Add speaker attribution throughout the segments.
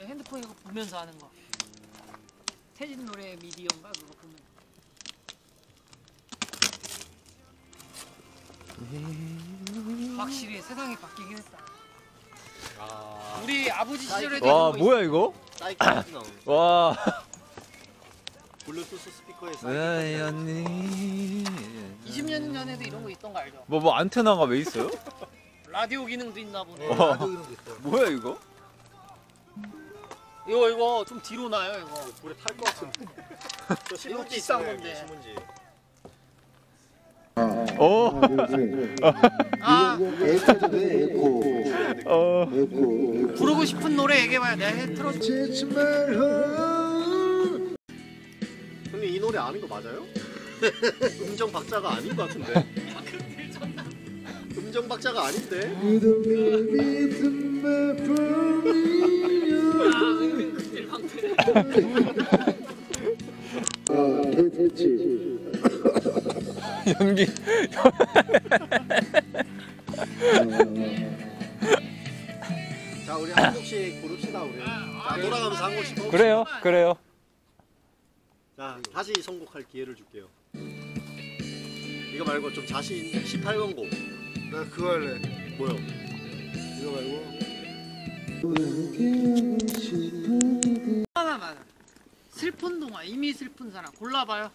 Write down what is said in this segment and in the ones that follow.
Speaker 1: 핸드폰 이거 보면서 하는 거. 태진 노래 미디어인가 그거 보면. 확실히 세상이 바뀌긴 했다.
Speaker 2: 아.
Speaker 1: 우리 아버지 시절에도
Speaker 3: 와
Speaker 1: 이런 거
Speaker 3: 뭐야 이거?
Speaker 2: 사이클 나오는
Speaker 3: 와.
Speaker 2: 블루투스 스피커에
Speaker 3: 네,
Speaker 2: 사이클
Speaker 3: 언니.
Speaker 1: 20년 전에도 이런 거 있던 거 알죠?
Speaker 3: 뭐 뭐 안테나가 왜 있어요?
Speaker 1: 라디오 기능도 있나 보네.
Speaker 3: 어.
Speaker 4: 라디오 이런 거 있어요.
Speaker 3: 뭐야 이거?
Speaker 1: 이거 이거 좀 뒤로 나요 이거.
Speaker 2: 불에 탈 것 같은데. 저 신문지
Speaker 1: 비싼
Speaker 2: 있어요,
Speaker 1: 건데.
Speaker 2: 신문지.
Speaker 3: 어.
Speaker 1: 아
Speaker 4: 에코도 돼, 에코.
Speaker 3: 어.
Speaker 4: 에코.
Speaker 1: 부르고 싶은 노래 얘기해봐요. 내가 해
Speaker 4: 말어.
Speaker 2: 근데 이 노래 아는 거 맞아요? 음정 박자가 아닌 것 같은데. 음정 박자가 아닌데.
Speaker 4: 아.
Speaker 3: 연기.
Speaker 2: 자 우리 한 곡씩 부릅시다 우리. 자 돌아가면서 한 곡씩. 부릅시다.
Speaker 3: 그래요. 그래요.
Speaker 2: 자 다시 선곡할 기회를 줄게요. 이거 말고 좀 자신 18번 곡.
Speaker 4: 나 그거 할래.
Speaker 2: 뭐요?
Speaker 4: 이거 말고.
Speaker 1: 하나 만. 슬픈 동화 이미 슬픈 사람 골라봐요.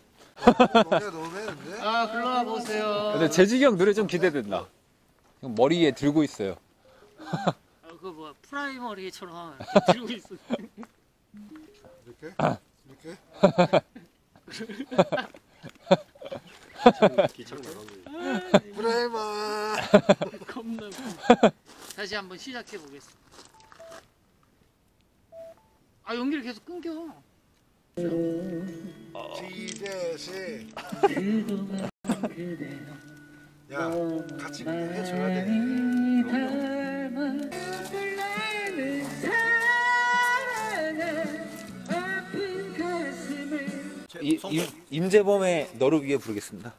Speaker 1: 아 골라 보세요.
Speaker 3: 근데 재직이 형 노래 좀 기대된다. 형 머리에 들고 있어요.
Speaker 1: 아, 그거 뭐야 프라이머리처럼 들고 있어.
Speaker 4: 이렇게? 이렇게?
Speaker 2: 기창.
Speaker 4: 브레마.
Speaker 1: 겁나. 웃겨. 다시 한번 시작해 보겠습니다. 아 연기를 계속 끊겨.
Speaker 4: 지대시. 야, 같이 해줘야 돼.
Speaker 3: 이, 임, 임재범의 너를 위해 부르겠습니다.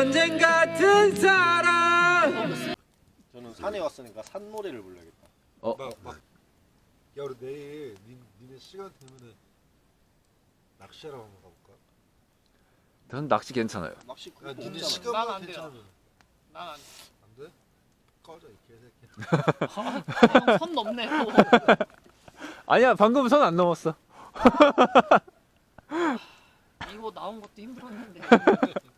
Speaker 3: 전쟁 같은 사람
Speaker 2: 저는 산에 왔으니까 산 노래를 불러야겠다.
Speaker 3: 어?
Speaker 4: 막, 막. 야, 우리 내일 니, 니네 시간 되면은 낚시하러 한번 가볼까?
Speaker 3: 전 낚시 괜찮아요
Speaker 2: 낚시
Speaker 4: 야, 니네. 시간만. 괜찮으면
Speaker 1: 난안
Speaker 4: 안 돼? 꺼져 이 개새끼.
Speaker 1: 아, 선 넘네 또.
Speaker 3: 아니야 방금 선 안 넘었어
Speaker 1: 이거 나온 것도 힘들었는데.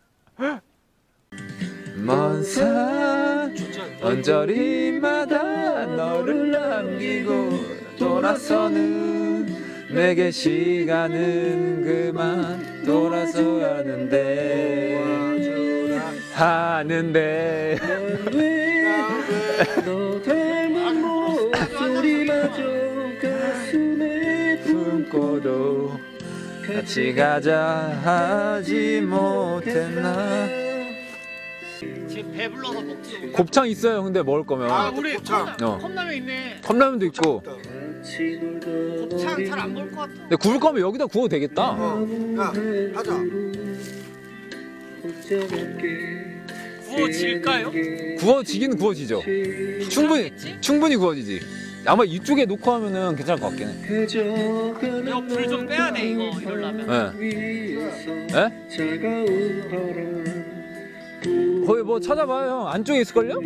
Speaker 3: 먼산 언저리마다 너를 남기고 돌아서는 내게 시간은 그만 돌아서야 하는데 하는데. 너 닮은 목소리마저 가슴에 품고도 같이 가자 하지 못했나
Speaker 1: 지금 배불러서 먹지.
Speaker 3: 곱창 있어요 근데 먹을 거면
Speaker 1: 아 우리
Speaker 4: 곱창.
Speaker 1: 컵라면,
Speaker 3: 어.
Speaker 1: 컵라면 있네.
Speaker 3: 컵라면도 있고
Speaker 1: 곱창 잘 안 먹을 것 같아.
Speaker 3: 근데 구울 거면 여기다 구워도 되겠다
Speaker 4: 어, 야, 하자.
Speaker 1: 구워질까요?
Speaker 3: 구워지기는 구워지죠 충분히 충분히 구워지지 아마 이쪽에 놓고 하면은 괜찮을 것 같긴 해
Speaker 1: 이거 불 좀 빼야 돼 이거 이러려면.
Speaker 3: 예? 예? 거기 뭐 찾아봐요. 형 안쪽에 있을걸요?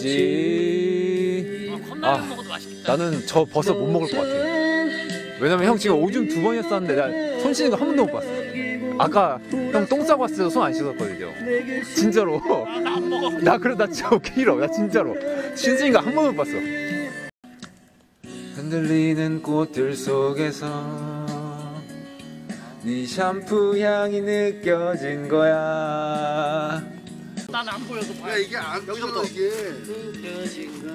Speaker 3: 엮였지.
Speaker 1: 아, 컵라면
Speaker 3: 아,
Speaker 1: 먹어도 맛있겠다.
Speaker 3: 나는 저 버섯 못 먹을 것 같아. 왜냐면 형 지금 오줌 두 번이나 쌌는데 나손 씻는 거 한 번도 못 봤어. 아까 형 똥 싸고 왔을 때손안 씻었거든요. 진짜로.
Speaker 1: 아, 나안 먹어.
Speaker 3: 나 그래 나 진짜 길어. 나 진짜로. 신승인 거한 번도 못 봤어. 흔들리는 꽃들 속에서 네 샴푸 향이 느껴진 거야
Speaker 1: 난안 보여도
Speaker 4: 야. 이게 안
Speaker 2: 여기서부터.
Speaker 4: 져, 이게.
Speaker 1: 느껴진 거야.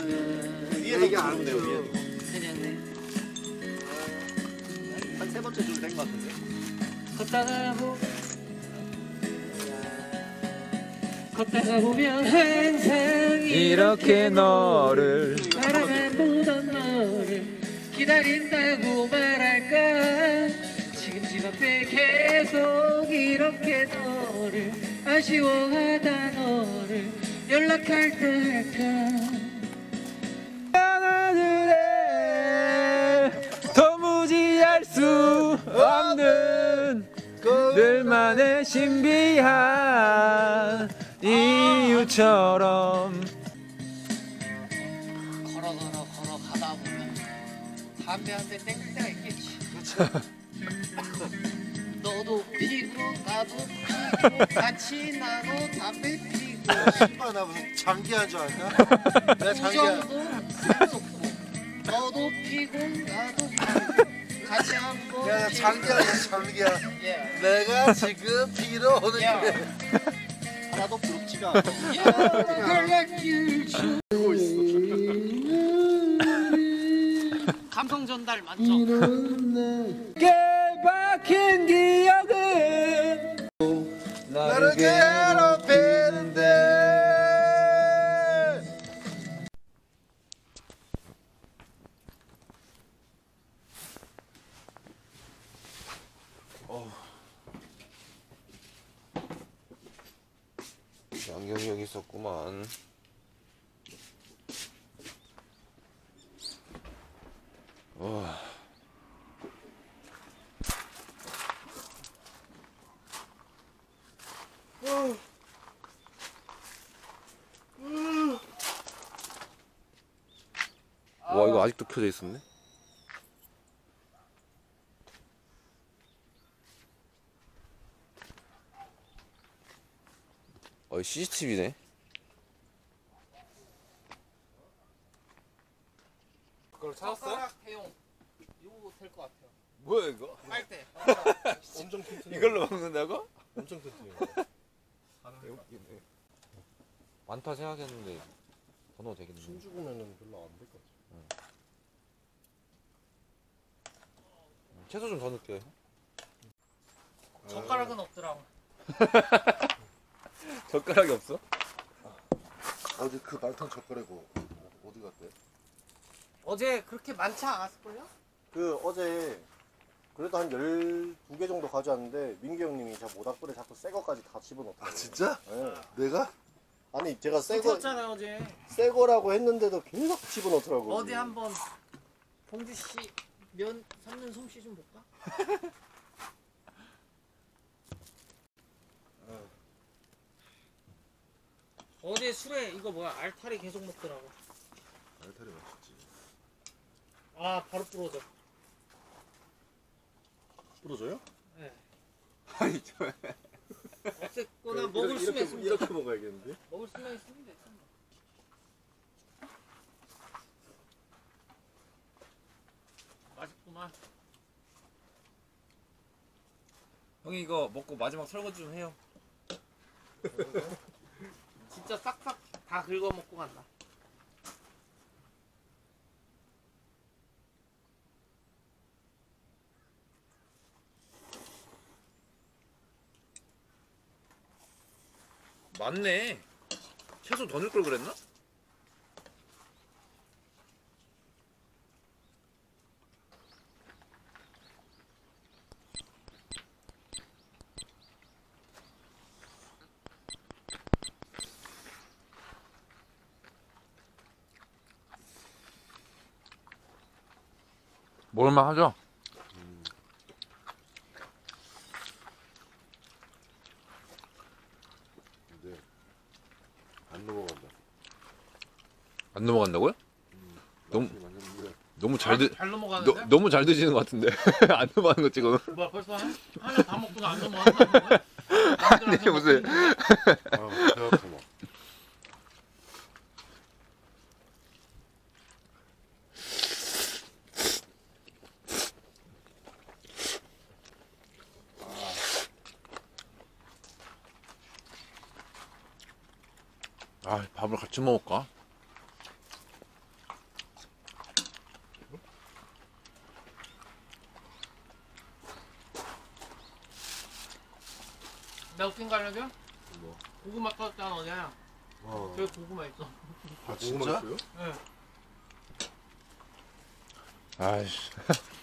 Speaker 2: 위에서
Speaker 4: 이게 안
Speaker 2: 돼요
Speaker 4: 줘.
Speaker 2: 위에서.
Speaker 1: 그냥 네.
Speaker 2: 한세 번째 줄 된 것 같은데.
Speaker 1: 걷다가 보 걷다가 보면 항상
Speaker 3: 이렇게 너를
Speaker 1: 바라만 보던 너를 기다린다고 말할 이렇게 너를 아쉬워하다 너를 연락할 때 할까
Speaker 3: 하늘에 도무지 알 수 없는 늘만의 신비한 이유처럼.
Speaker 1: 걸어 걸어 걸어 가다 보면 담배 한 대 땡길 때가 있겠지. 너도 피고 나도 피고 같이 나눠 담배 피고
Speaker 4: 신발 나 무슨 장기한 줄 알까? 내가 장기한.
Speaker 1: 우정도 상속고 너도 피고 나도 피고 같이 한번 피고.
Speaker 4: 장기야, 장기야.
Speaker 1: 예.
Speaker 4: 내가 지금 피러 오는
Speaker 1: 야.
Speaker 4: 길에.
Speaker 2: 하나도 부럽지가 않아. 알고 있어.
Speaker 1: 전달 만점
Speaker 3: 깨박힌 기억은
Speaker 4: 나를 괴롭히는데.
Speaker 5: 양경이 여기 있었구만. 와 이거 아직도 켜져 있었네. 어 CCTV네.
Speaker 3: 그걸
Speaker 1: 젓가락 대용 이거 될것 같아요
Speaker 3: 뭐야 이거?
Speaker 1: 빨대
Speaker 2: 엄청 튼튼해.
Speaker 3: 이걸로 먹는다고?
Speaker 2: 엄청 튼튼해.
Speaker 3: 웃기네. 많다 생각했는데 더 넣어도 되겠네.
Speaker 2: 숨 죽으면은 별로 안 될 것 같아.
Speaker 3: 채소 좀 더 넣을게요.
Speaker 1: 젓가락은 없더라고
Speaker 3: 젓가락이 없어?
Speaker 4: 어제 그 말탕 젓가락고 어디 갔대?
Speaker 1: 어제 그렇게 많지 않았을걸요?
Speaker 2: 그 어제 그래도 한 12개 정도 가져왔는데 민기 형님이 저 모닥불에 자꾸 새 거까지 다 집어넣더라고요.
Speaker 4: 아 진짜?
Speaker 2: 네.
Speaker 4: 내가?
Speaker 2: 아니 제가 새 거,
Speaker 1: 었잖아요 어제
Speaker 2: 새 거라고 했는데도 계속 집어넣더라고요.
Speaker 1: 어디 한번 봉주 씨면 삶는 솜씨 좀 볼까? 어제 술에 이거 뭐야 알타리 계속 먹더라고
Speaker 4: 알타리 맛있지.
Speaker 1: 아 바로 부러져
Speaker 2: 부러져요?
Speaker 1: 네.
Speaker 3: 아니 저
Speaker 1: 어쨌거나
Speaker 2: 이렇게-
Speaker 1: 먹을 수만
Speaker 2: 이렇게,
Speaker 1: 있으면
Speaker 2: 이렇게 먹어야겠는데?
Speaker 1: 먹을 수만 있으면 돼 맛있구만
Speaker 3: 형이 이거 먹고 마지막 설거지 좀 해요.
Speaker 1: 진짜 싹싹 다 긁어 먹고 간다
Speaker 3: 맞네. 채소 더 넣을 걸 그랬나? 먹을만 하죠?
Speaker 4: 근데 안 넘어간다.
Speaker 3: 안 넘어간다고요? 너무-
Speaker 4: 맛이 완전 물에.
Speaker 3: 너무 잘 드,
Speaker 1: 잘 넘어가는데?
Speaker 3: 너, 너무 잘 드시는 것 같은데 안 넘어가는 거 지금
Speaker 1: 뭐야 벌써 한, 하나 다 먹고 안 넘어가는 거야?
Speaker 3: 아니, 무슨-
Speaker 4: 아, 배 아파 막.
Speaker 3: 아 밥을 같이 먹을까?
Speaker 1: 내가 웃긴 거 알려줘?
Speaker 4: 뭐?
Speaker 1: 고구마 떴잖아 어제
Speaker 4: 어.
Speaker 1: 저기 고구마 있어
Speaker 4: 아 진짜?
Speaker 1: 네.
Speaker 3: 아이씨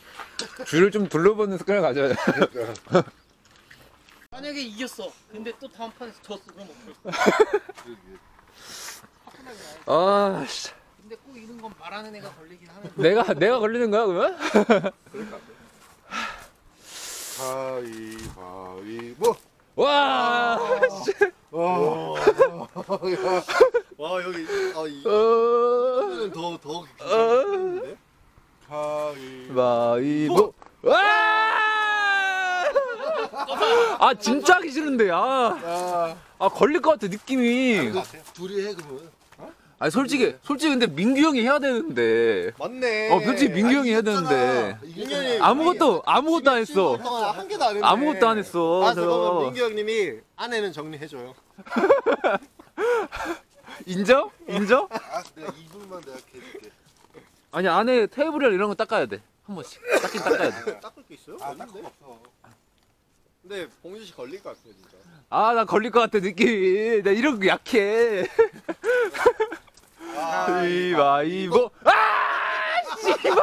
Speaker 3: 줄을 좀 둘러보는 습관을 가져야 돼
Speaker 1: 만약에 이겼어. 근데 또 다음 판에서 졌어. 그럼 어떨 거야?
Speaker 4: 그러게.
Speaker 1: 화끈하게 나야 돼.
Speaker 3: 아 씨.
Speaker 1: 근데 꼭 이런 건 말하는 애가 걸리긴 하는데.
Speaker 3: 내가 내가 걸리는 거야 그러면?
Speaker 4: 가위바위보.
Speaker 3: 와.
Speaker 4: 와.
Speaker 2: 와 여기 아 이.
Speaker 3: 어.
Speaker 2: 는 더더
Speaker 3: 어.
Speaker 4: 가위.
Speaker 3: 바이보. 와. 아 진짜 하기 싫은데 아.
Speaker 4: 야.
Speaker 3: 아 걸릴 것 같아 느낌이.
Speaker 4: 둘이 해 그러면.
Speaker 3: 아니 솔직히 솔직히 근데 민규 형이 해야 되는데.
Speaker 2: 맞네.
Speaker 3: 어 솔직히 민규 형이 해야 되는데.
Speaker 2: 민규
Speaker 3: 아무것도 아무것도 안 했어.
Speaker 2: 한 개도 안 했네.
Speaker 3: 아무것도 안 했어.
Speaker 2: 아
Speaker 3: 저.
Speaker 2: 잠깐만 민규 형님이 아내는 정리해줘요.
Speaker 3: 인정? 인정?
Speaker 4: 아 내가 이불만 내가 해줄게.
Speaker 3: 아니 안에 테이블이랑 이런 거 닦아야 돼. 한 번씩. 닦긴 닦아야 돼.
Speaker 2: 닦을 게 있어요?
Speaker 4: 아
Speaker 2: 없는데?
Speaker 4: 닦을 거 없어.
Speaker 2: 근데 봉준 씨 걸릴 것 같아요 진짜.
Speaker 3: 아 나 걸릴 것 같아 느낌이. 나 이런 거 약해. 가위바위보. 아 씨발.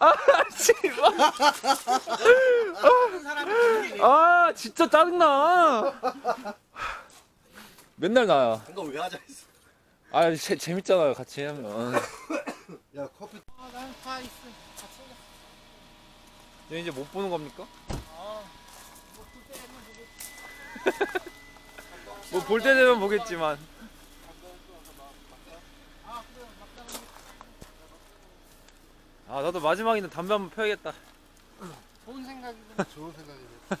Speaker 3: 아 씨발. 아 진짜 짜증나. 맨날 나야.
Speaker 2: 이거 왜 하자 했어?
Speaker 3: 아 재, 재밌잖아요 같이 하면.
Speaker 4: 야 커피.
Speaker 1: 아, 난다 있어. 다 챙겨.
Speaker 3: 얘 이제 못 보는 겁니까?
Speaker 1: 아, 뭐볼 때는 보고.
Speaker 3: 뭐볼 때 되면 보겠지만.
Speaker 1: 아, 그래. 막상
Speaker 3: 아 나도 마지막에는 담배 한번 펴야겠다.
Speaker 1: 좋은 생각이군.
Speaker 4: 좋은 생각이네.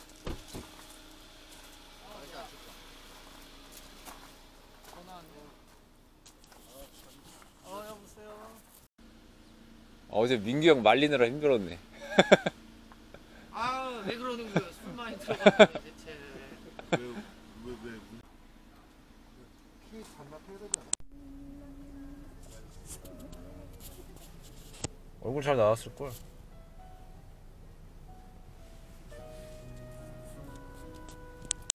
Speaker 1: 어, 여보세요.
Speaker 3: 어제 민규 형 말리느라 힘들었네.
Speaker 1: 아, 왜 그러는 거야? 술 많이 들어가더니 대체.
Speaker 4: 왜왜 왜? 키 반납해야 되잖아.
Speaker 3: 얼굴 잘 나왔을 걸.